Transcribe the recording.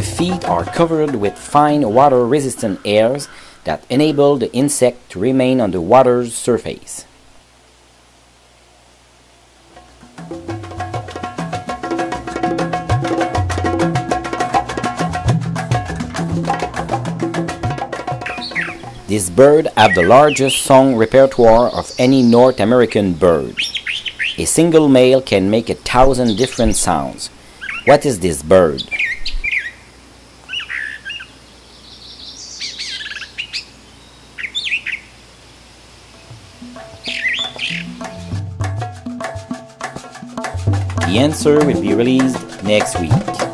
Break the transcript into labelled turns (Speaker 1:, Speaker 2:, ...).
Speaker 1: feet are covered with fine water-resistant hairs that enable the insect to remain on the water's surface. This bird have the largest song repertoire of any North American bird. A single male can make a thousand different sounds. What is this bird? The answer will be released next week.